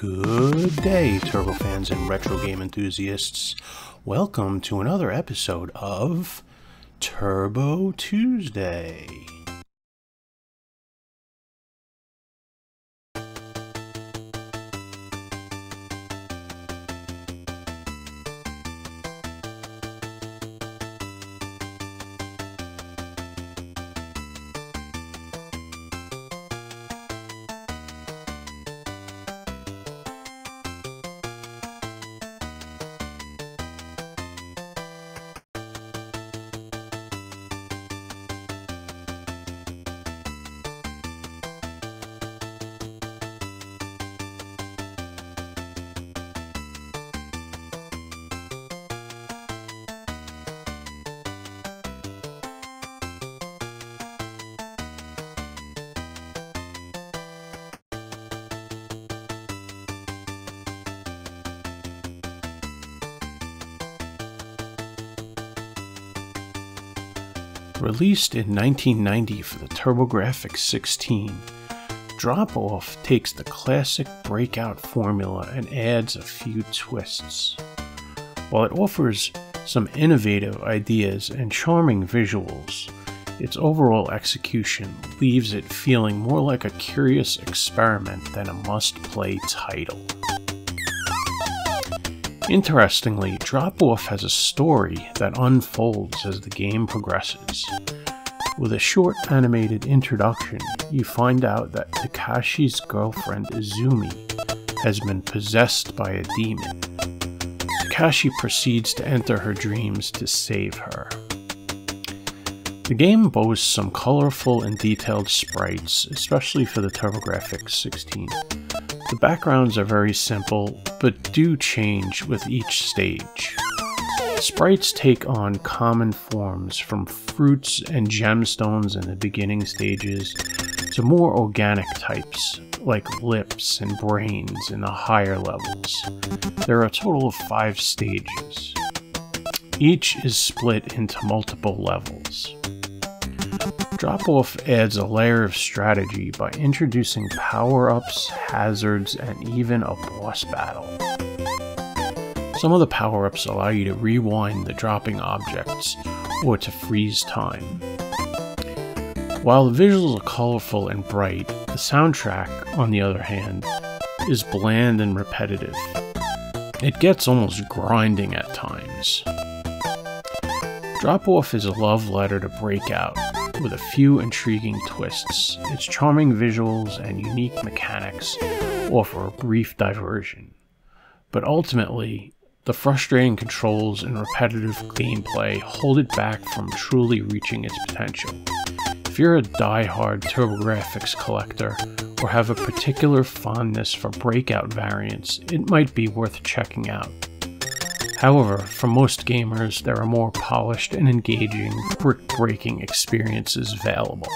Good day, Turbo fans and retro game enthusiasts. Welcome to another episode of Turbo Tuesday. Released in 1990 for the TurboGrafx 16, Drop Off takes the classic breakout formula and adds a few twists. While it offers some innovative ideas and charming visuals, its overall execution leaves it feeling more like a curious experiment than a must play title. Interestingly, Drop Off has a story that unfolds as the game progresses. With a short animated introduction, you find out that Takashi's girlfriend Izumi has been possessed by a demon. Takashi proceeds to enter her dreams to save her. The game boasts some colorful and detailed sprites, especially for the TurboGrafx 16. The backgrounds are very simple, but do change with each stage. Sprites take on common forms from fruits and gemstones in the beginning stages to more organic types like lips and brains in the higher levels. There are a total of five stages. Each is split into multiple levels. Drop Off adds a layer of strategy by introducing power ups, hazards, and even a boss battle. Some of the power ups allow you to rewind the dropping objects or to freeze time. While the visuals are colorful and bright, the soundtrack, on the other hand, is bland and repetitive. It gets almost grinding at times. Drop Off is a love letter to Breakout, with a few intriguing twists. Its charming visuals and unique mechanics offer a brief diversion. But ultimately, the frustrating controls and repetitive gameplay hold it back from truly reaching its potential. If you're a die-hard TurboGrafx collector or have a particular fondness for breakout variants, it might be worth checking out. However, for most gamers, there are more polished and engaging brick breaking experiences available.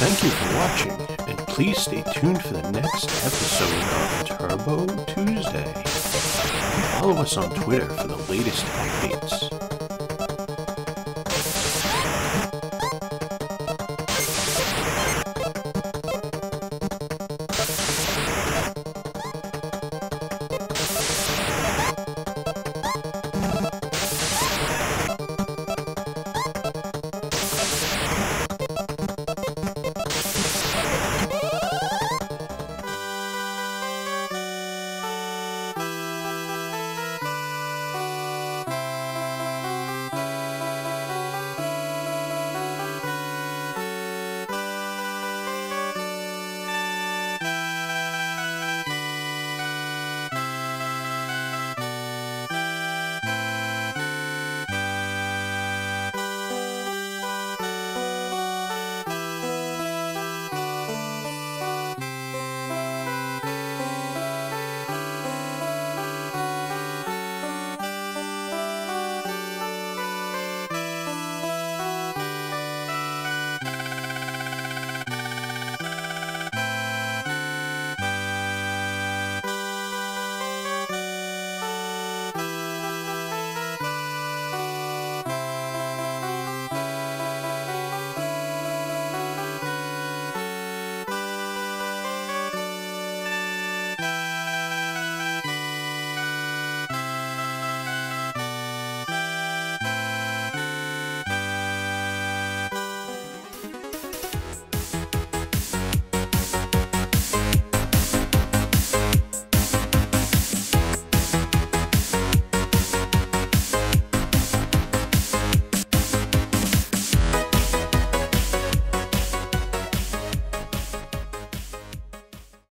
Thank you for watching, and please stay tuned for the next episode of Turbo Tuesday. Follow us on Twitter for the latest updates.